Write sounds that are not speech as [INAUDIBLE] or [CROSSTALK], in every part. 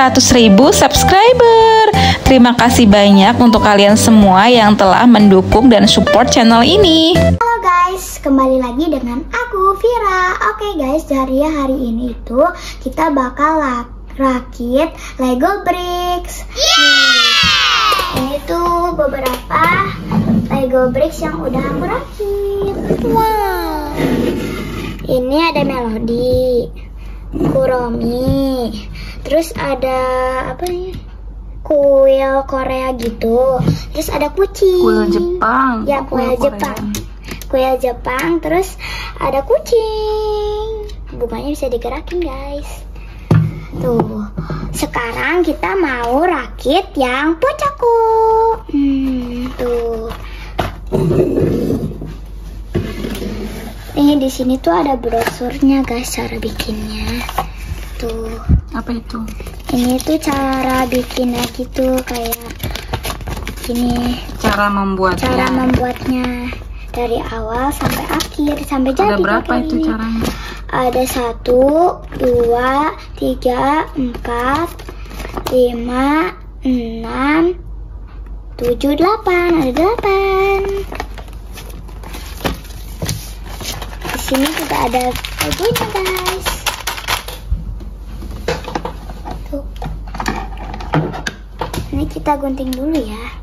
100.000 subscriber. Terima kasih banyak untuk kalian semua yang telah mendukung dan support channel ini. Halo guys, kembali lagi dengan aku Vira. Oke guys, dari hari ini itu kita bakal rakit Lego bricks. Ini tuh beberapa Lego bricks yang udah aku rakit. Wow. Ini ada Melody, Kuromi, terus ada apa ya? Kuil Korea gitu. Terus ada kucing. Kuil Jepang. Ya, Oh, kuil kuil Jepang. Kuil Jepang, terus ada kucing. Bukanya bisa digerakin, guys. Tuh. Sekarang kita mau rakit yang pucaku. Hmm, tuh. Ini di sini tuh ada brosurnya, guys, cara bikinnya. Tuh. Apa itu? Ini tuh cara bikinnya gitu kayak gini Cara membuatnya. cara membuatnya dari awal sampai akhir sampai jadi Ada berapa itu gini. caranya? Ada satu, dua, tiga, empat, lima, enam, tujuh, delapan. Ada delapan. Di sini juga ada logonya guys. Tuh. Ini kita gunting dulu ya.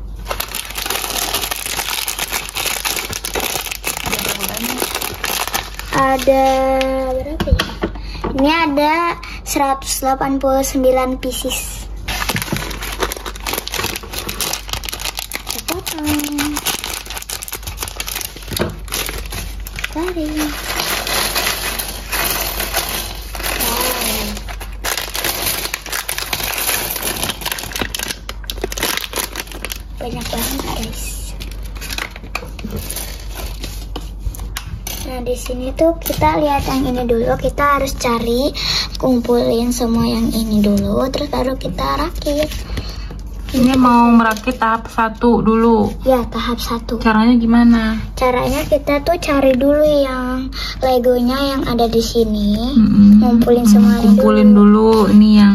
ada berapa ya? Ini ada 189 pieces. Kita potong. Garing. Wow. Banyak banget guys. Nah, di sini tuh kita lihat yang ini dulu. Kita harus cari, kumpulin semua yang ini dulu, terus baru kita rakit. Ini mau merakit tahap satu dulu. Ya, tahap satu. Caranya gimana? Caranya kita tuh cari dulu yang legonya yang ada di sini. Mm-mm. Ngumpulin Mm, semuanya Kumpulin dulu. Ini yang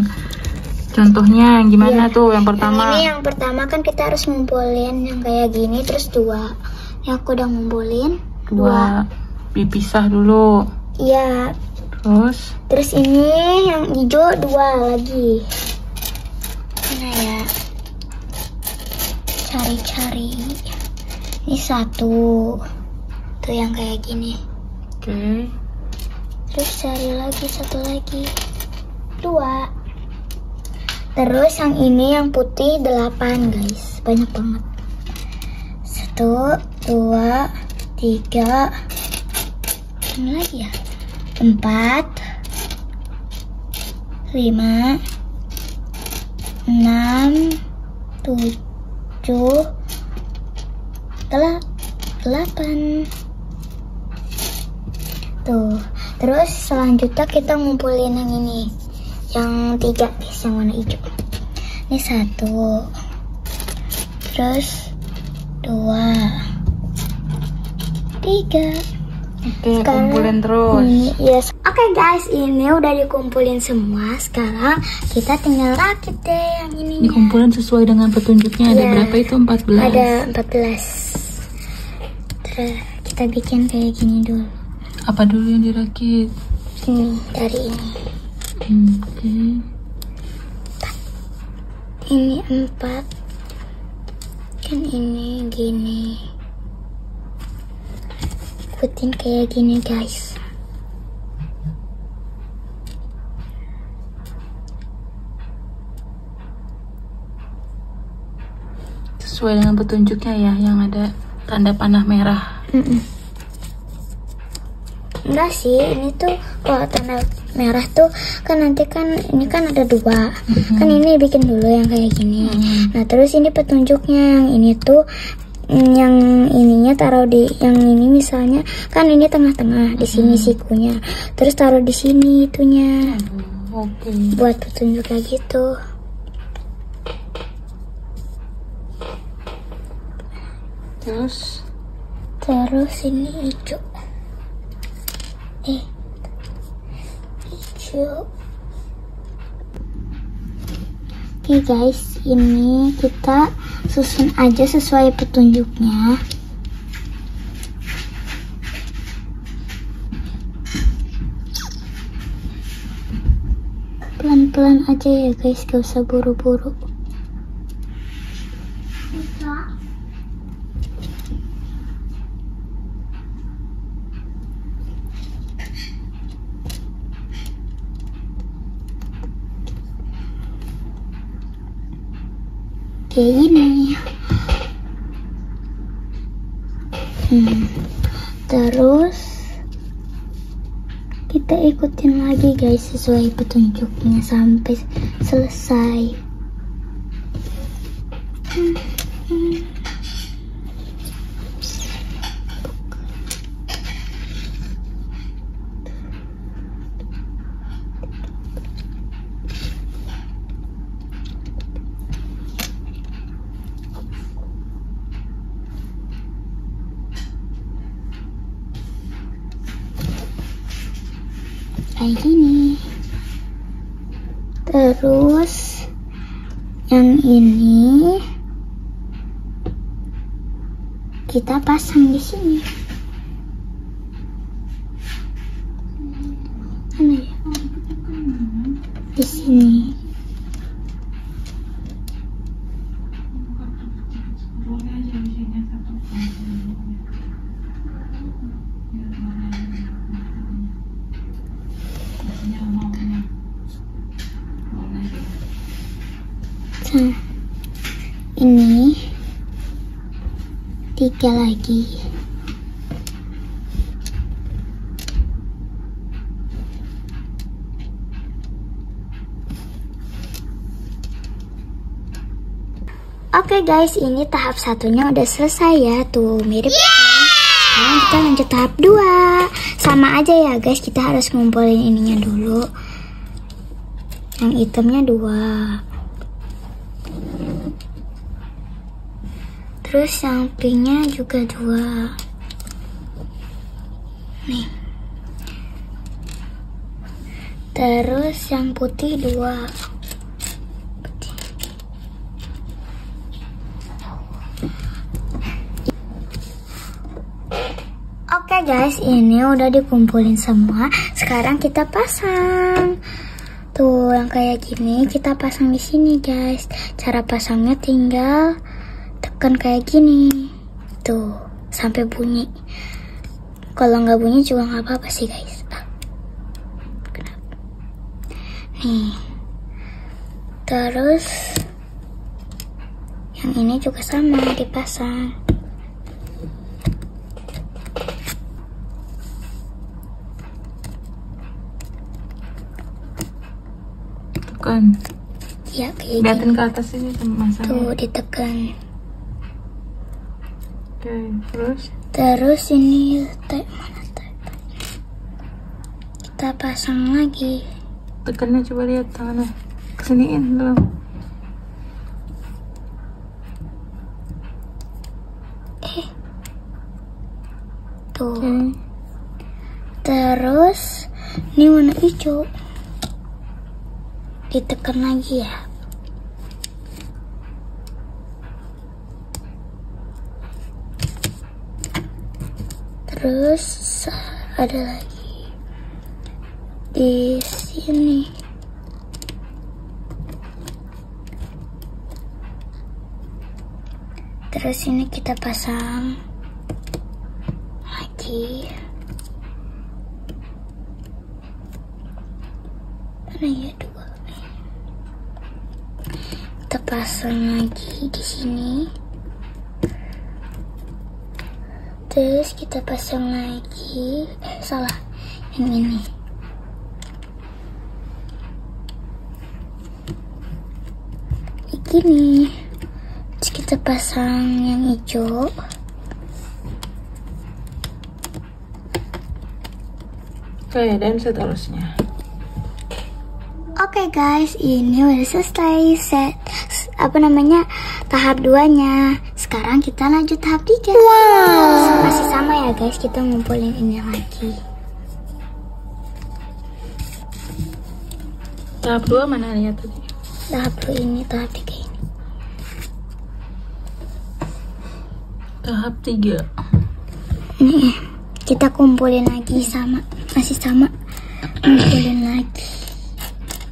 contohnya yang gimana Iya. tuh? Yang Yang pertama. ini yang pertama kan kita harus ngumpulin yang kayak gini, terus dua. Yang aku udah ngumpulin dua dipisah dulu. Iya, Terus terus ini yang hijau dua lagi. Mana ya? Cari-cari. Ini satu. Tuh yang kayak gini. oke. Terus cari lagi satu lagi. Dua. Terus yang ini yang putih delapan guys. Banyak banget. Satu, dua, tiga. Ini lagi ya. Empat. Lima. Enam. Tujuh. Dela- Delapan. Tuh. Terus selanjutnya kita ngumpulin yang ini. Yang tiga guys, yang warna hijau. Ini satu. Terus dua. Tiga. Oke, Sekarang- kumpulin terus. Yes. Oke guys, ini udah dikumpulin semua. Sekarang kita tinggal rakit deh yang ini. Dikumpulin sesuai dengan petunjuknya. Ada Iya. berapa itu? 14. Ada 14. Terus kita bikin kayak gini dulu. Apa dulu yang dirakit? Ini dari ini. Hmm, Oke. Ini empat. Kan ini gini. Ikutin kayak gini guys. Sesuai dengan petunjuknya ya, yang ada tanda panah merah. Mm-mm. Enggak sih, ini tuh kalau tanda merah tuh kan nanti kan ini kan ada dua. Kan ini bikin dulu yang kayak gini. Nah, terus ini petunjuknya yang ini tuh mm, yang ininya taruh di yang ini misalnya kan ini tengah-tengah di sini sikunya. Terus taruh di sini itunya buat petunjuknya gitu. Terus Terus ini hijau. Eh. Hijau. Oke guys, ini kita susun aja sesuai petunjuknya. Pelan-pelan aja ya guys, gak usah buru-buru. Kayak gini hmm. terus kita ikutin lagi guys sesuai petunjuknya sampai selesai hmm. Hmm. kayak gini terus yang ini kita pasang di sini. Ya? Di sini Nah, ini tiga lagi. Oke guys, ini tahap satunya udah selesai ya. Tuh, mirip kan? Sekarang kita lanjut tahap dua. Sama aja ya guys, kita harus ngumpulin ininya dulu. Yang itemnya dua. Terus yang pinknya juga dua. Nih. Terus yang putih dua. Oke guys, ini udah dikumpulin semua. Sekarang kita pasang. Tuh, yang kayak gini kita pasang di sini, guys. Cara pasangnya tinggal tekan kayak gini. Tuh, sampai bunyi. Kalau nggak bunyi juga nggak apa-apa sih, guys. Ah. Kenapa? Nih. Terus yang ini juga sama dipasang. Tekan. Ya, kayak Liatin ke atas ini sama. Tuh, ditekan. Oke, terus Terus ini teh mana teh? Kita pasang lagi. tekannya coba lihat tangannya. Kesiniin dulu. Tuh. Oke. Terus ini warna hijau. Ditekan lagi ya. Terus ada lagi di sini. Terus ini kita pasang lagi. Mana ya dua? Kita pasang lagi di sini. Terus kita pasang lagi. Eh salah, yang ini. Gini. Terus kita pasang yang hijau. Oke, dan seterusnya. Oke guys, ini udah selesai set apa namanya tahap 2-nya. Sekarang kita lanjut tahap 3. Wow. Masih sama ya guys, kita ngumpulin ini lagi. Tahap dua mana lihat tadi? tahap ini tahap tiga ini Tahap 3. nih kita kumpulin lagi sama masih sama kumpulin lagi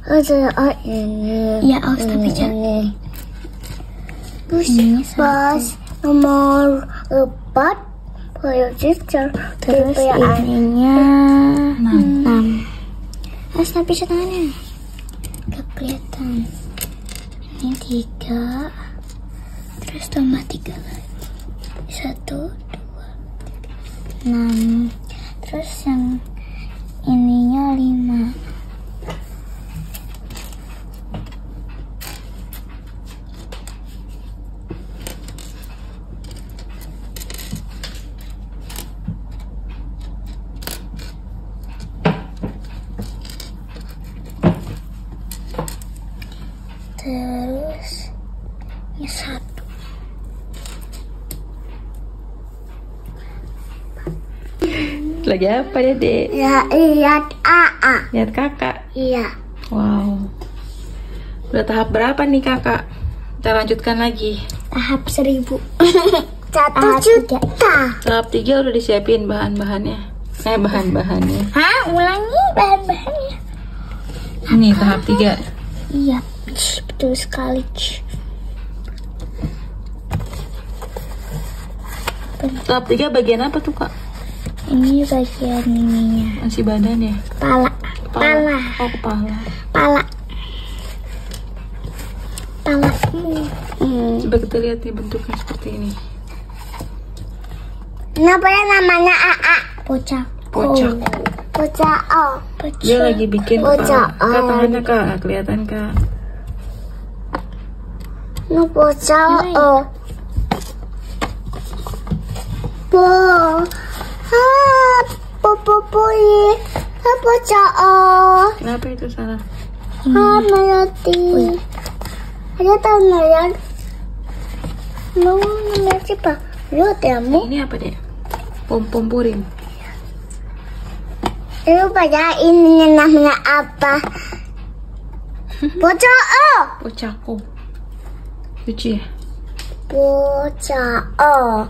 Oh, oh ini. ya aus tapi jangan Pas nomor empat sister terus ininya? enam. Harus tapi tangannya gak kelihatan. Ini tiga. Terus tambah tiga lagi. Satu dua tiga. Enam. Terus yang ininya lima terus ini satu Lagi apa Dede? Ya lihat AA. Lihat kakak. Iya. Wow. Udah tahap berapa nih kakak? Kita lanjutkan lagi. tahap seribu [LAUGHS] Satu juta. Tahap 3 udah disiapin bahan-bahannya. Eh bahan-bahannya. hah ulangi bahan-bahannya Ini tahap 3. iya betul sekali. Tahap 3 bagian apa tuh kak? Ini bagian ininya Masih badan ya? kepala Kepala. Oh kepala. kepala kepala hmm. Coba kita lihat nih bentuknya seperti ini. Kenapa ya namanya AA? pocak Pocak. Bocah O. Dia lagi bikin Bocah. kepala. Kak tangannya kak, kelihatan kak. Nu bocah O. Bo. Ha. Po po po i. Ha bocah O. Kenapa itu salah? Ha melati. Ada tahu nelayan? Lu namanya siapa? Lu tamu. Ini apa deh? Pom pom puring. Lu pada ini namanya apa? [LAUGHS] Bocah O. Pocako. Lucu ya? Bocah O.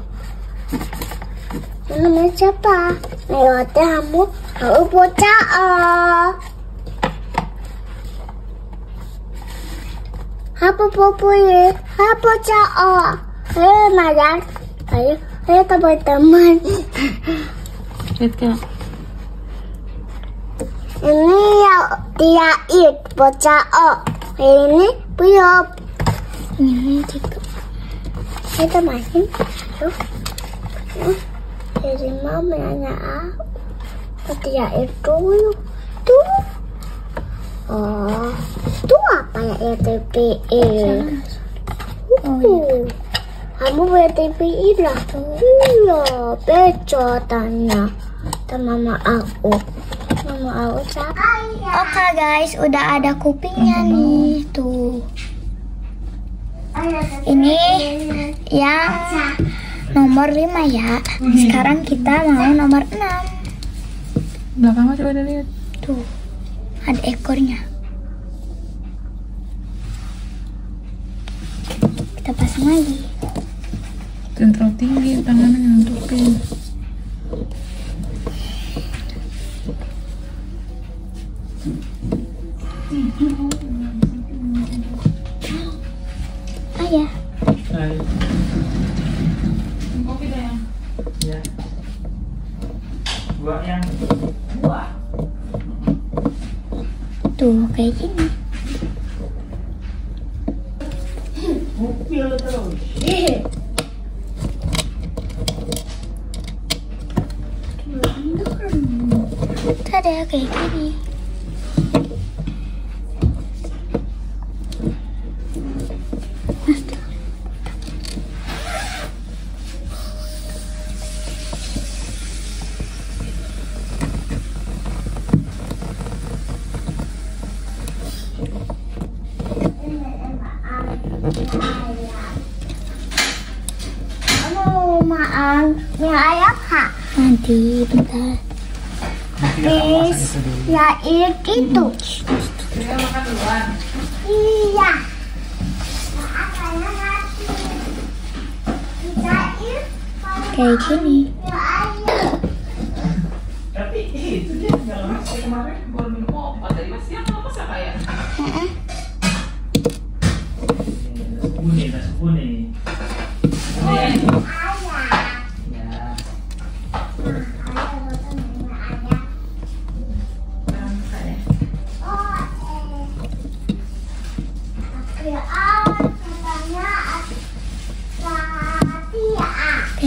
Namanya siapa? Kamu. Aku bocah. Apa popo ya? Apa bocah O? Ayo Nayan. Ayo, ayo teman-teman. Kak. Ini ya dia it bocah. Ini buyop. ini tiga Kita main. Aduh. Aduh. Jadi mau nanya apa dia itu tuh. Oh, itu apa ya ETPI? oh iya. Uh, kamu ETPI lah. Iya, becotannya. Sama mama aku. Mama aku siapa? Oke guys, udah ada kupingnya nih, tuh. Ini yang nomor 5 ya. Sekarang kita mau nomor 6. Belakangnya coba ada lihat. Tuh, ada ekornya. Kita pasang lagi. Jangan terlalu tinggi tangannya nutupin. Ah ya, Ya. Dua yang tuh kayak gini. mobil terus. Tuh ada kayak gini. Kamu maaf, ya ayah kak. Nanti bentar. Habis, ya itu. Kita makan duluan. Iya. Kayak gini. ya. Tapi itu dia nggak masih kemarin baru minum obat tadi masih apa sih kayak?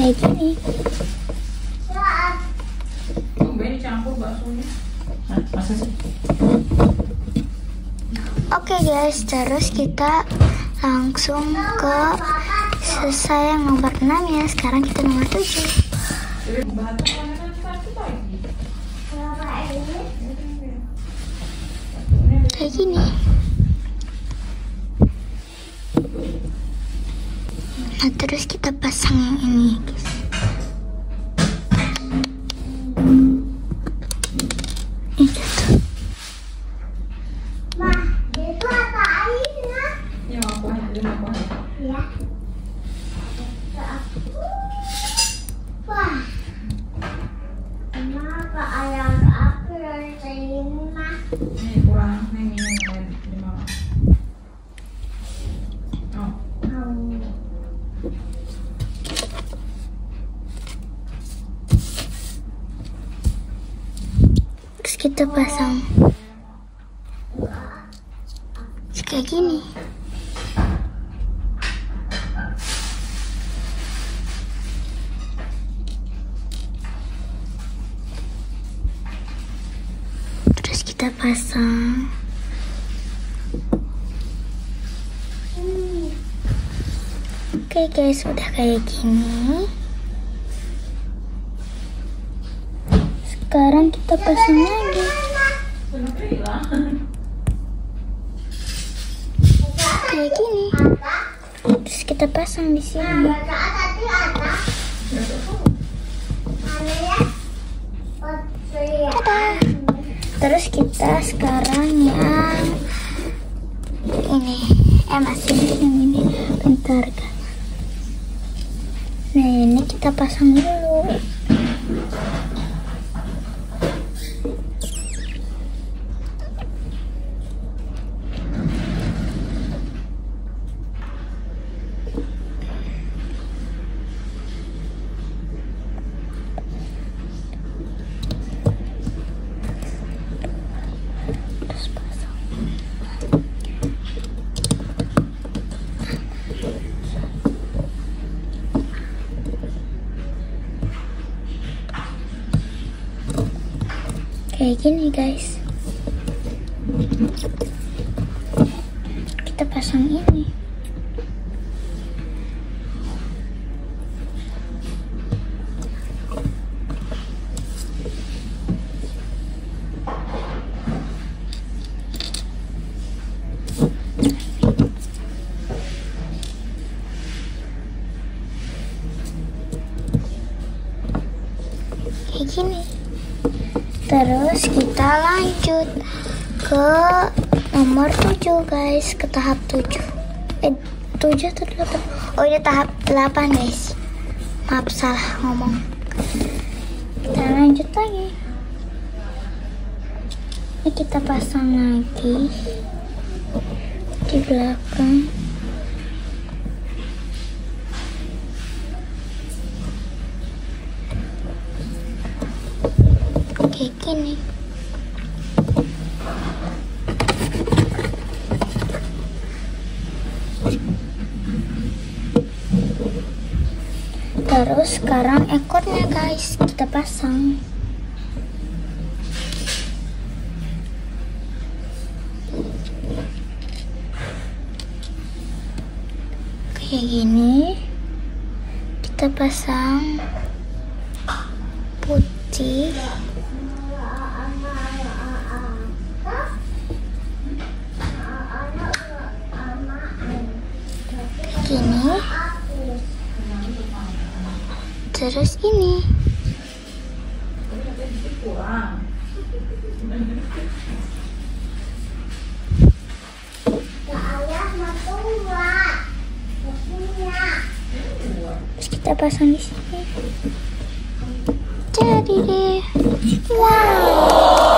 Kayak gini. Tumben dicampur baksonya. Hah, masa sih? Oke guys, terus kita langsung ke selesai yang nomor 6 ya. Sekarang kita nomor 7. Bahan makanan satu lagi. Kayak gini. Nah, terus kita pasang yang ini, guys. Kayak gini. Terus kita pasang Oke guys, udah kayak gini. Sekarang kita pasang lagi. Kita pasang di sini. Ada tadi ada. Ada ya? Oh, iya. Terus kita sekarang yang ini. Eh masih yang ini. Bentar kan. Nah ini kita pasang dulu. Kayak gini guys. Kita pasang ini. Kita lanjut ke nomor 7 guys, ke tahap 7. Eh 7 atau 8? Oh ini tahap 8 guys. Maaf salah ngomong. Kita lanjut lagi. Ini kita pasang lagi di belakang. Kayak gini. Terus sekarang ekornya guys kita pasang. Kayak gini. Kita pasang putih. Gini. Terus ini. Terus kita pasang di sini. Jadi deh. Wow.